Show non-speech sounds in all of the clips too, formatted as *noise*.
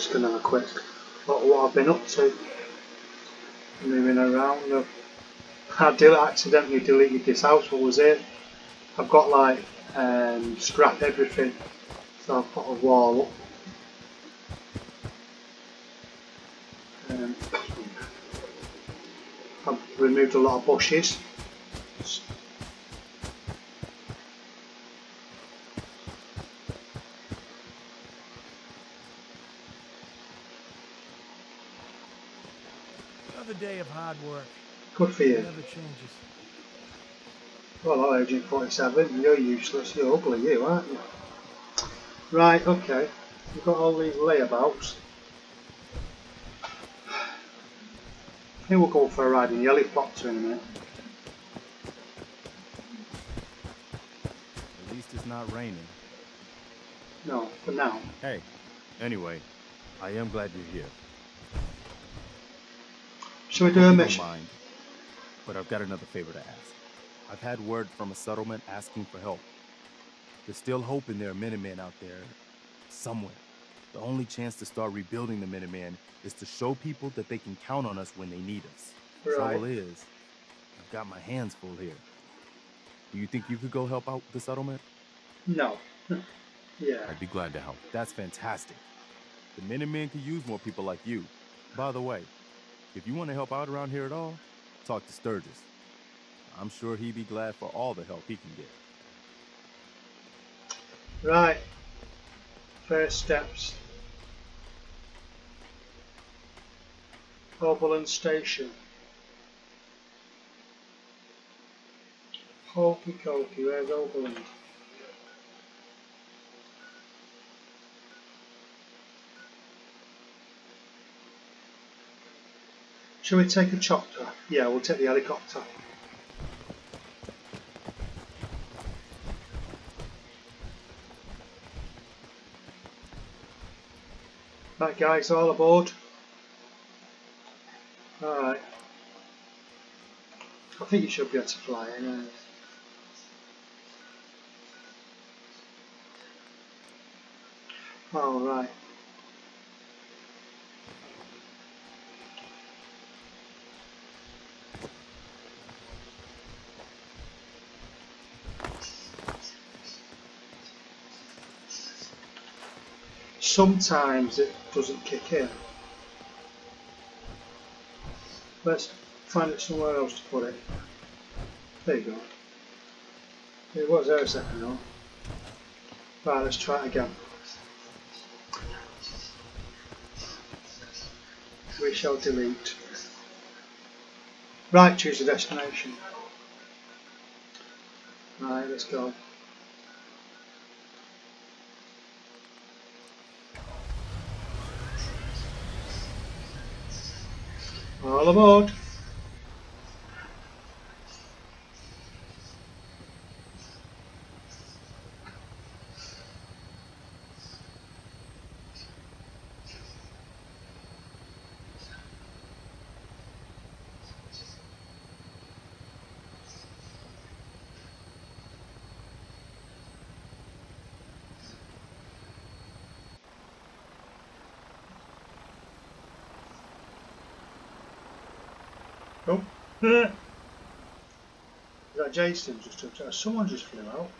just going to have a quick look at what I've been up to. Moving around. I did accidentally deleted this house what was it? I've got like um, scrap everything. So I've put a wall up. Um, I've removed a lot of bushes. Day of hard work. Good for you. Never changes. Well, Agent 47, you're useless, you're ugly, you, aren't you? Right, okay. We've got all these layabouts. I think we'll go for a ride in the helicopter in a minute. At least it's not raining. No, for now. Hey, anyway, I am glad you're here. Shall we do a mission? mind, but I've got another favor to ask. I've had word from a settlement asking for help. There's still hope in there are Minutemen out there somewhere. The only chance to start rebuilding the Minutemen is to show people that they can count on us when they need us. Right. Trouble is, I've got my hands full here. Do you think you could go help out the settlement? No. *laughs* yeah. I'd be glad to help. That's fantastic. The Minutemen could use more people like you. By the way, if you want to help out around here at all, talk to Sturgis. I'm sure he'd be glad for all the help he can get. Right. First steps. Oberland Station. Hokey cokey, where's Oberlin? Shall we take a chopper? Yeah, we'll take the helicopter. Right guys, all aboard. Alright. I think you should be able to fly anyway. Alright. Sometimes it doesn't kick in. Let's find it somewhere else to put it. There you go. It was there a second ago. Right, let's try it again. We shall delete. Right, choose a destination. Right, let's go. All aboard. Is *laughs* that Jason just took Someone just flew out.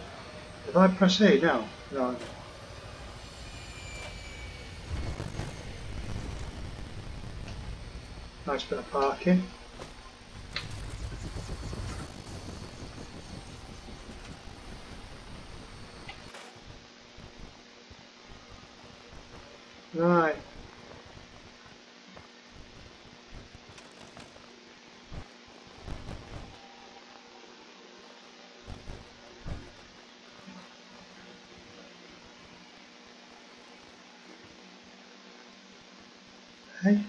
If I press A now, no. Nice bit of parking. Right. Hey.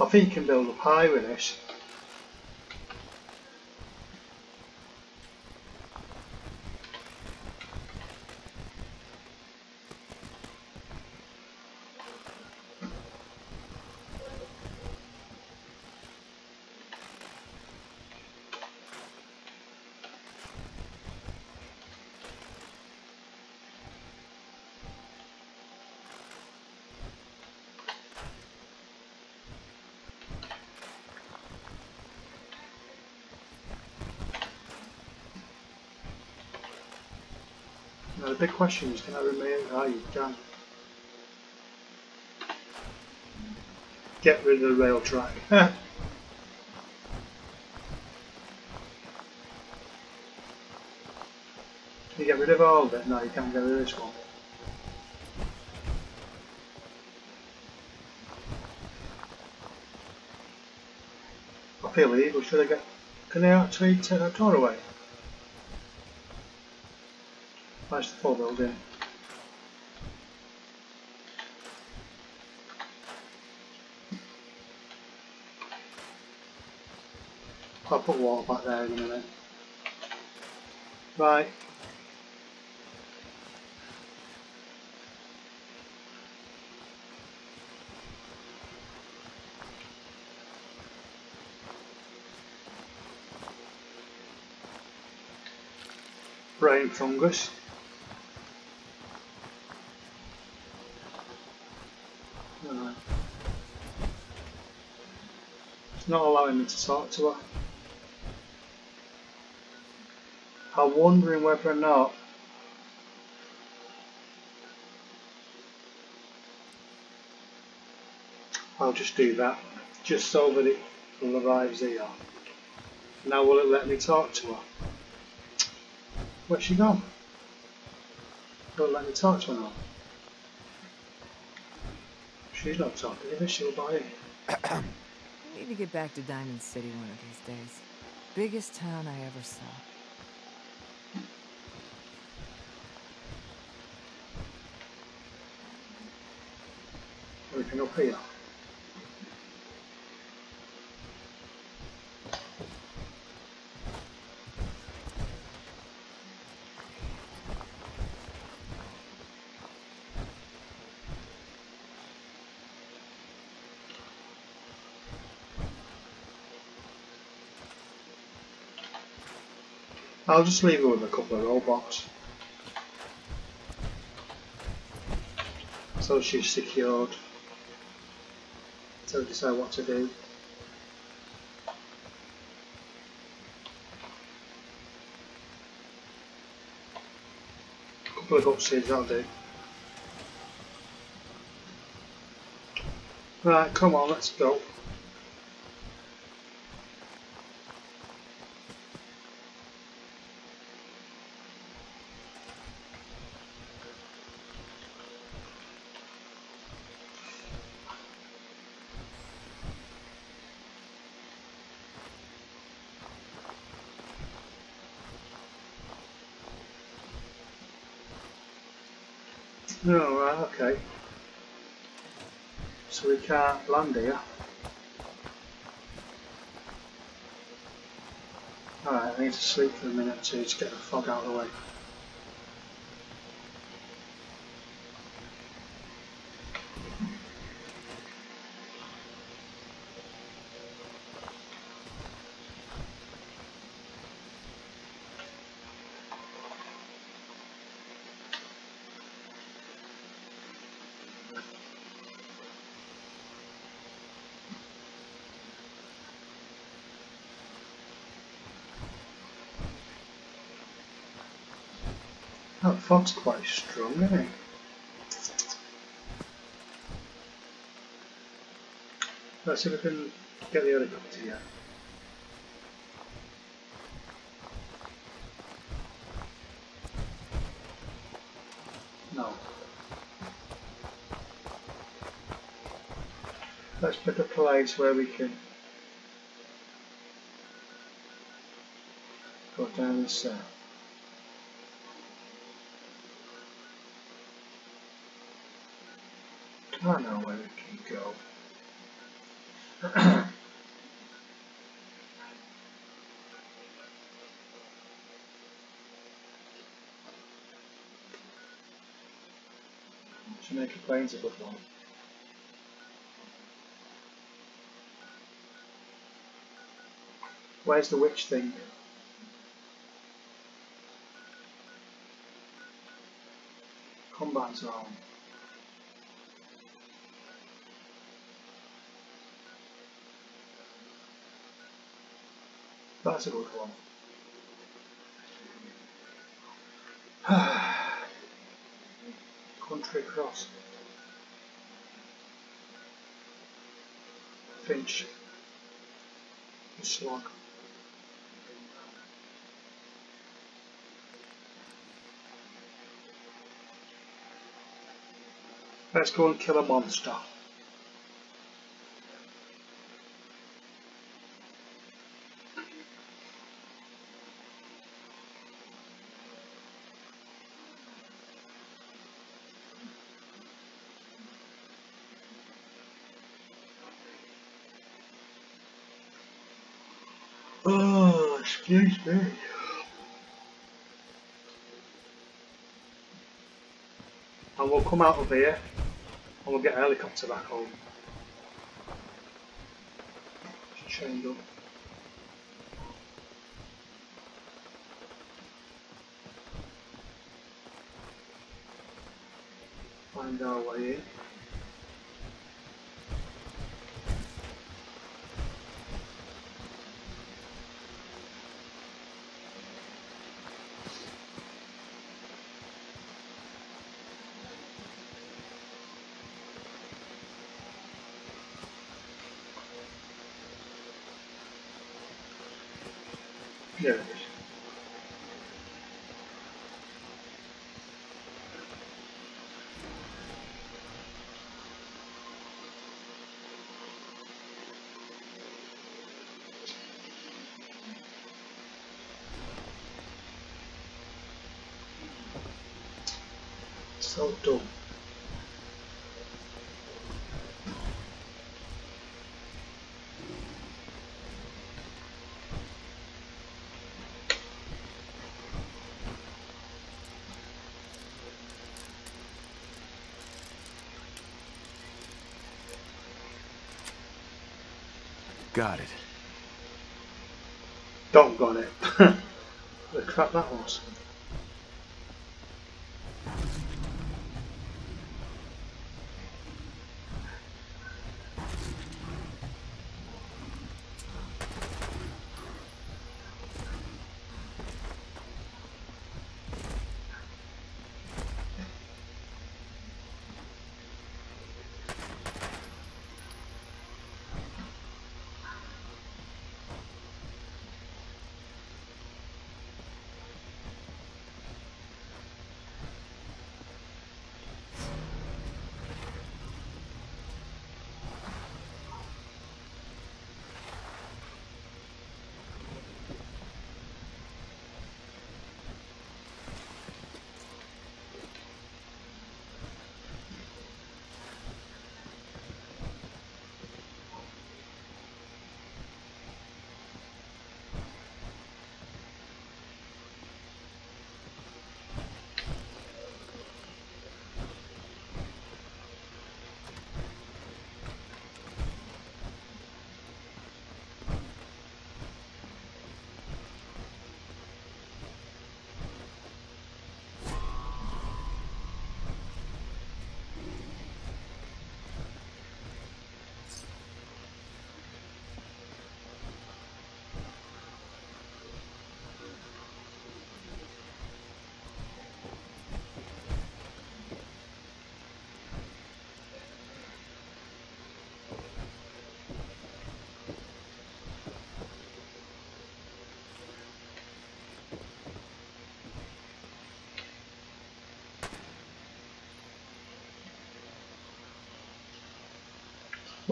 I think you can build a pie with this. The big question is can I remain how you can get rid of the rail track. *laughs* You get rid of all of it? No, you can't get rid of this one. I feel evil. Should I get? Can I actually take that door away? The full building. I'll put water back there in a minute. Right. Brain fungus. It's not allowing me to talk to her. I'm wondering whether or not I'll just do that, just so that it arrives here. Now will it let me talk to her? Where's she gone? Don't let me talk to her now. She's not talking, is she? About it. I need to get back to Diamond City one of these days. Biggest town I ever saw. Anything up here? I'll just leave her with a couple of robots. So she's secured. So decide what to do. A couple of upseeds, that'll do. Right, come on, let's go. No, right, okay. So we can't land here. Alright, I need to sleep for a minute or two to get the fog out of the way. That fog's quite strong, isn't it? Let's see if we can get the helicopter here. No. Let's pick a place where we can go down and south. I don't know where we can go. Jamaica Plain's a good one. Where's the witch thing? Combat zone. That's a good one. *sighs* Country Cross. Finch. Slog. Let's go and kill a monster. Oh, excuse. And we'll come out of here and we'll get a helicopter back home. It's chained up. Find our way in. There it is. So dumb. Got it. Doggone it. *laughs* the crap that was.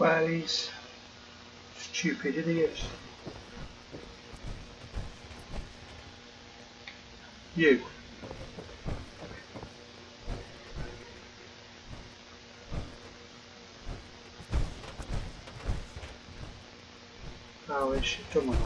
These stupid idiots. You. Oh, it's come on.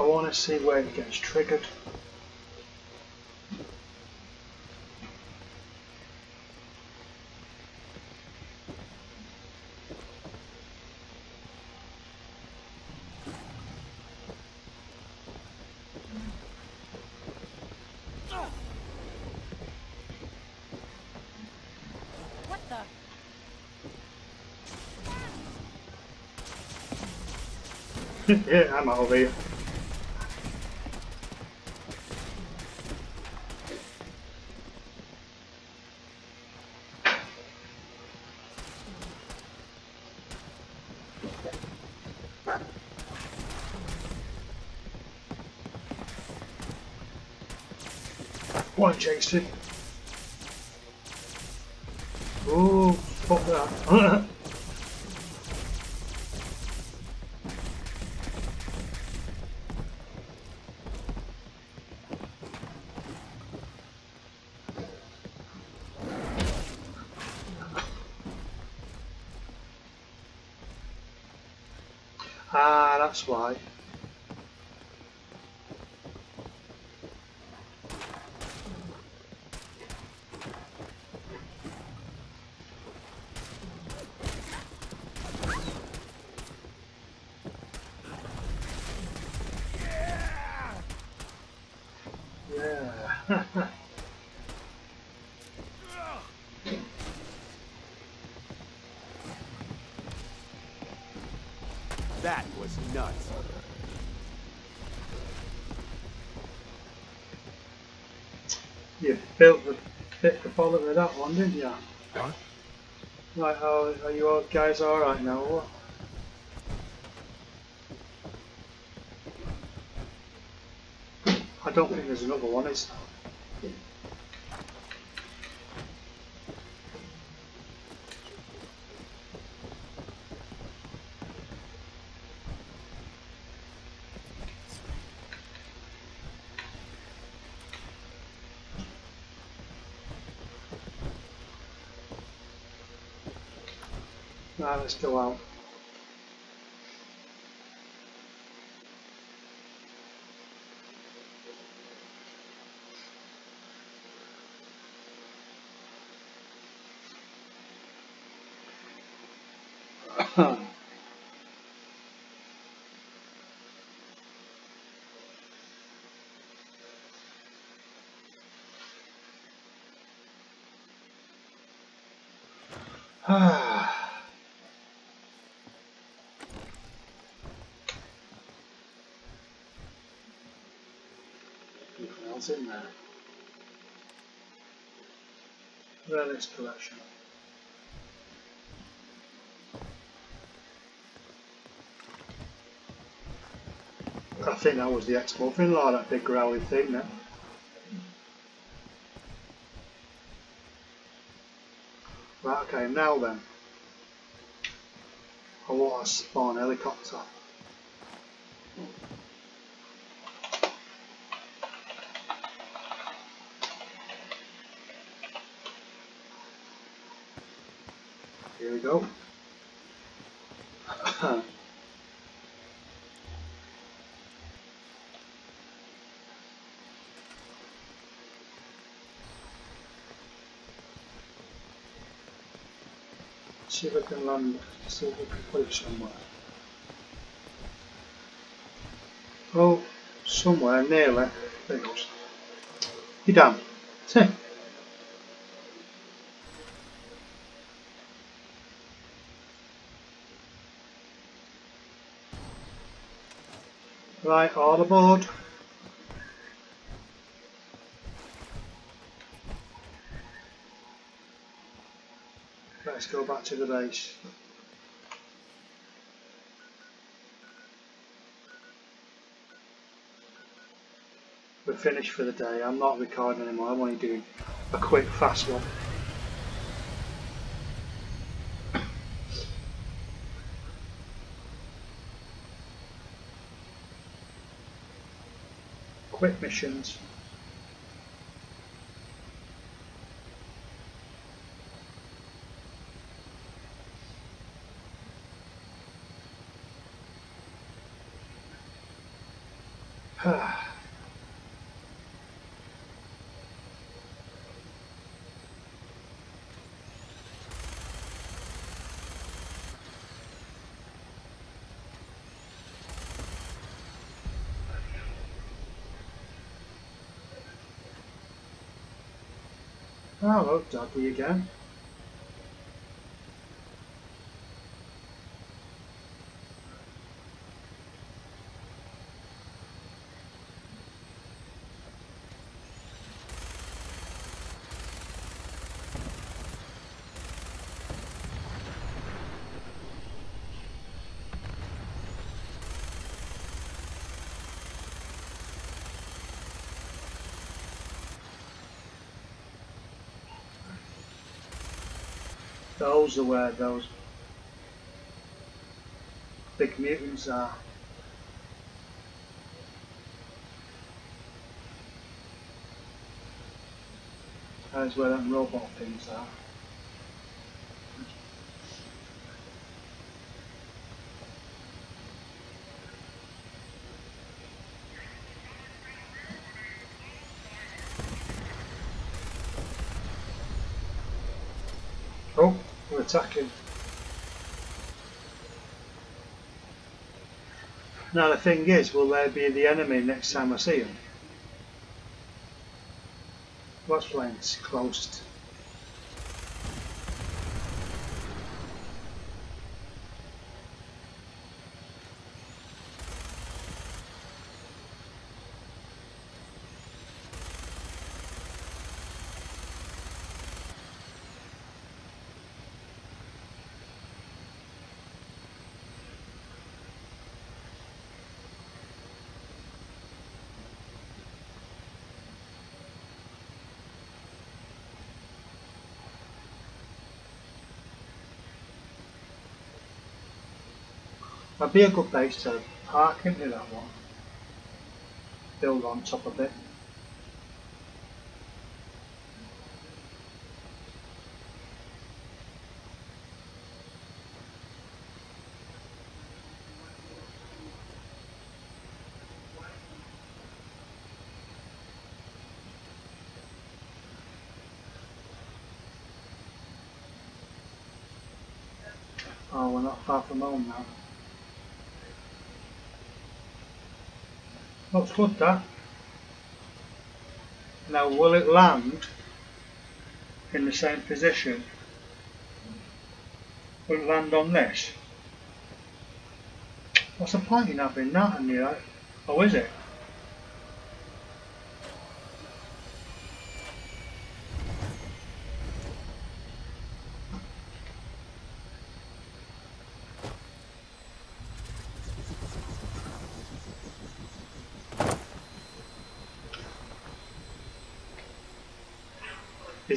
I want to see where it gets triggered. What the? *laughs* yeah, I'm of here. One Yeah. *laughs* That was nuts. you built the bit to follow with that one, didn't you? Huh? Right, how are you all guys alright now? What? I don't think there's another one, is there? Right, let's go out. *sighs* Nothing else in there. Relics collection. I think that was the thing, like that big growly thing there. Right, now then. I want a spawn helicopter. Here we go. See if I can land, see if I can put it somewhere. Oh, somewhere nearly. There goes. You damn. right, all aboard. Let's go back to the base. We're finished for the day. I'm not recording anymore. I'm only doing a quick, fast one. Quick missions. Hello, Doggy again. Those are where those big mutants are. That's where them robot things are. Oh, attacking. Now the thing is, will there be the enemy next time I see him? What's flames closed? Good base to park into that one. Build on top of it. Oh, we're not far from home now. Looks good that. Now will it land in the same position? Will it land on this? What's the point in having that in the Oh is it?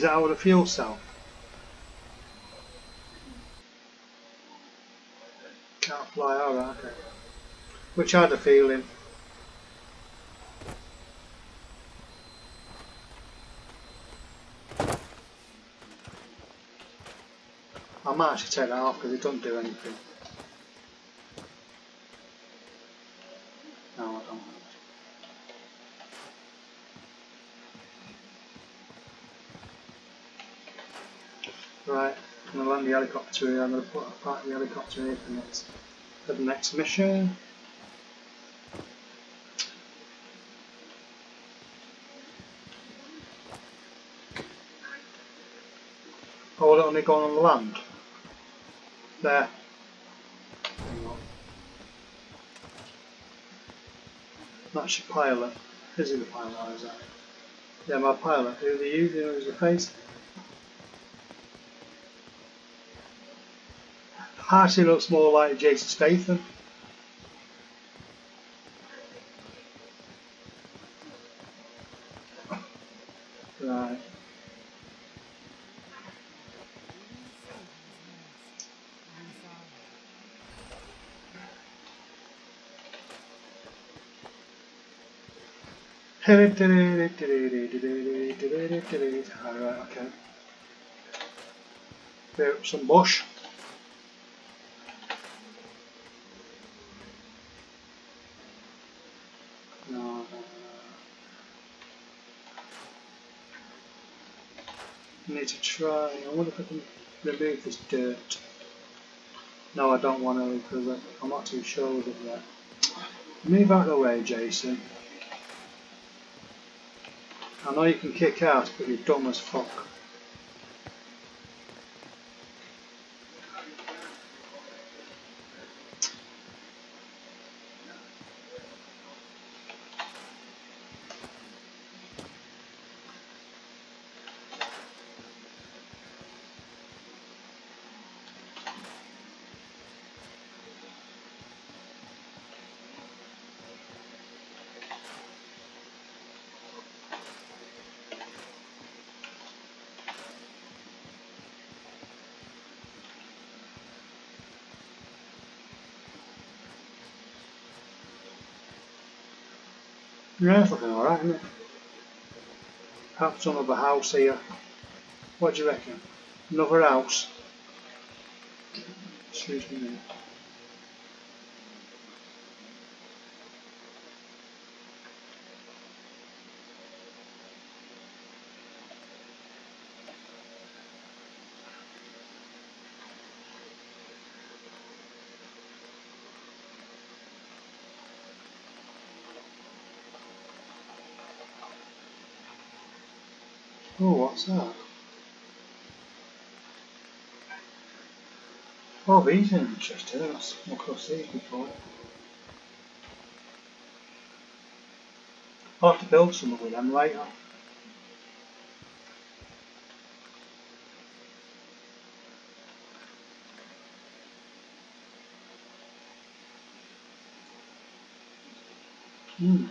Is out of the fuel cell? Can't fly, alright, okay. Which I had a feeling. I might actually take that off because it doesn't do anything. Right, I'm gonna land the helicopter here. I'm gonna put a part of the helicopter here for next for the next mission. Oh, it only go on land? There. That's your pilot. Is he the pilot is that? Yeah, my pilot. Who are you? Who's the face? Actually looks more like Jason Statham. Right. Alright, okay. Up some bush. No, no, no. Need to try. I wonder if I can remove this dirt. No, I don't want to because I'm not too sure it yet. Move out of the way, Jason. I know you can kick out, but you're dumb as fuck. Yeah, looking alright, isn't it? Perhaps another house here. What do you reckon? Another house? Excuse me. Oh, what's that? Oh, these are interesting. I've not come across these before. I'll have to build some of them later. Hmm.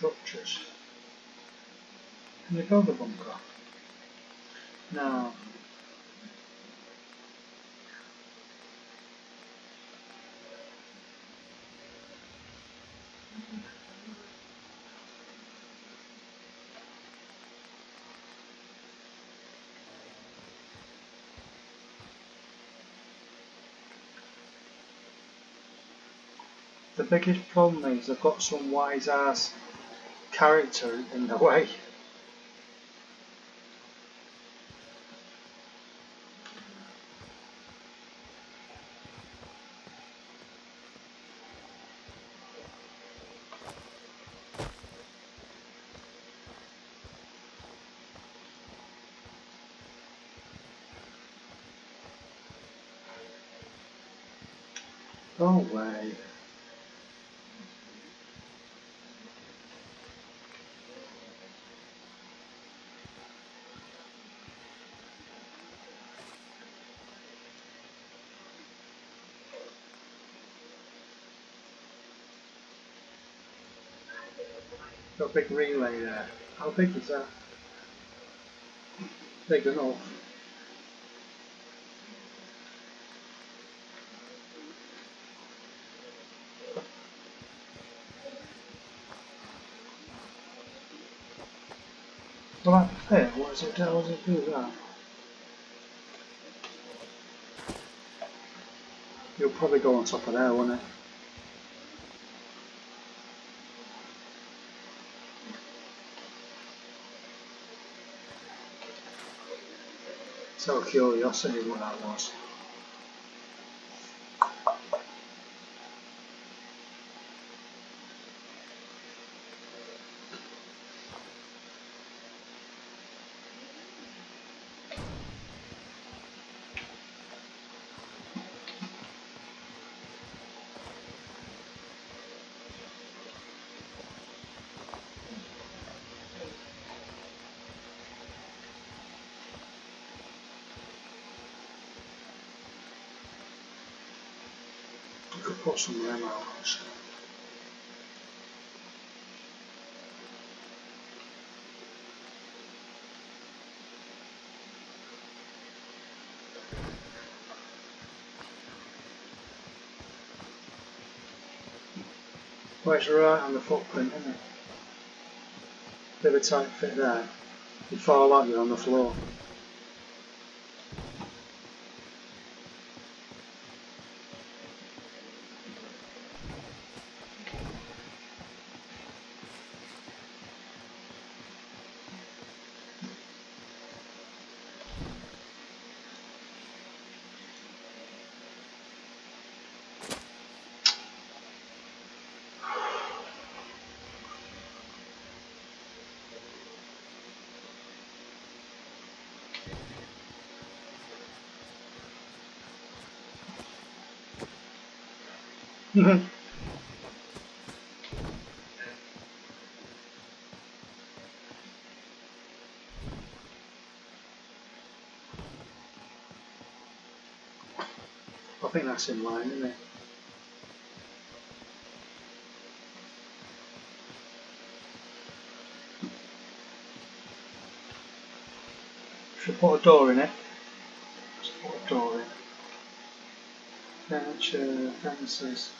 Structures. Can they build a bunker? No. The biggest problem is I've got some wise ass character in the way. Go away. Big relay there. How big is that? Big enough. Well, that what does it? What does it do that? You'll probably go on top of there, won't it? So curiosity what that was. Could put some lemon on it. Well, it's right on the footprint, isn't it? Bit of a tight fit there. You fall like you're on the floor. I think that's in line, isn't it? Should put a door in it. Just put a door in. Furniture, fences.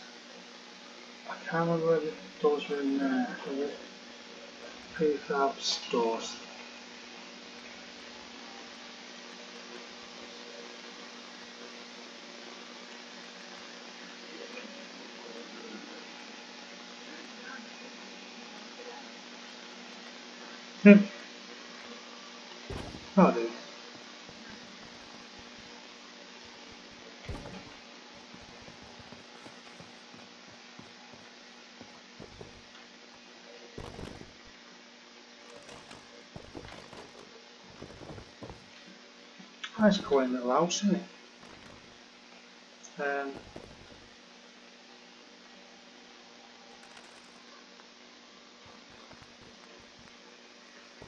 I can't remember where the doors were in there. Prefab doors. Hmm. Oh, dear. Nice quaint little house, isn't it? Um,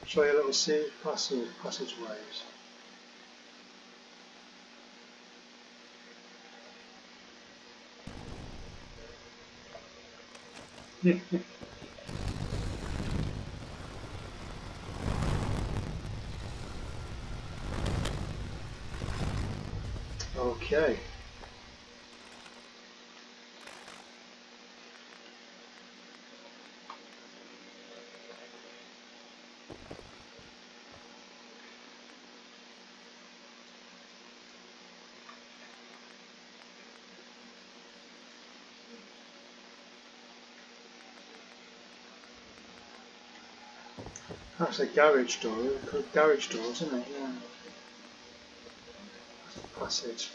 show you a little sea passage, passageways. Yeah. *laughs* Okay. That's a garage door, garage doors, isn't it? Yeah. Passage.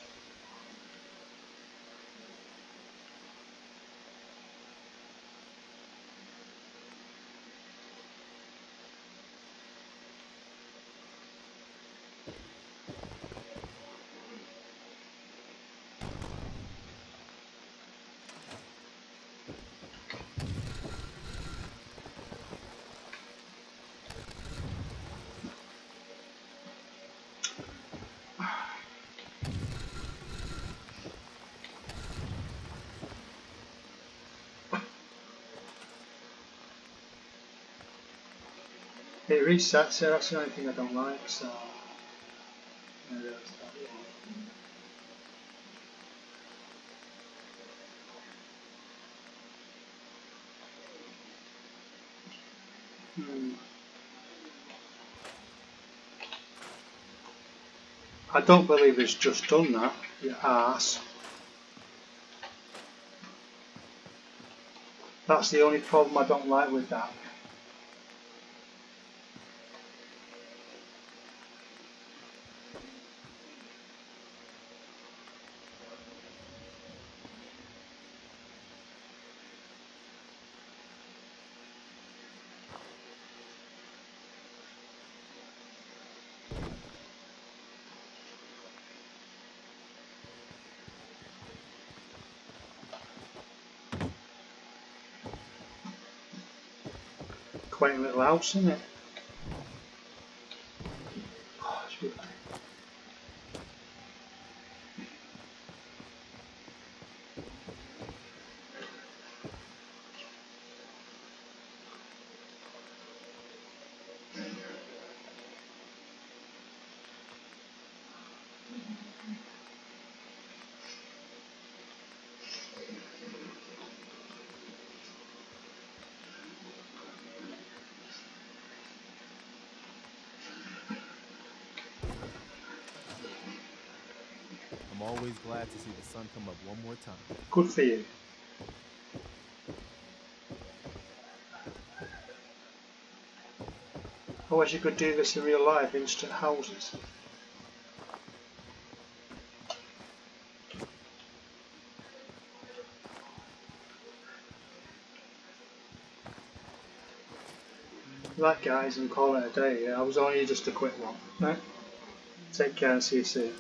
It resets. set, that's the only thing I don't like, so... Hmm. I don't believe it's just done that, you ass. That's the only problem I don't like with that. Quaint little house, isn't it? Always glad to see the sun come up one more time. Good for you. I wish you could do this in real life, instant houses. Right guys, I'm calling it a day. I was only just a quick one. Right? Take care and see you soon.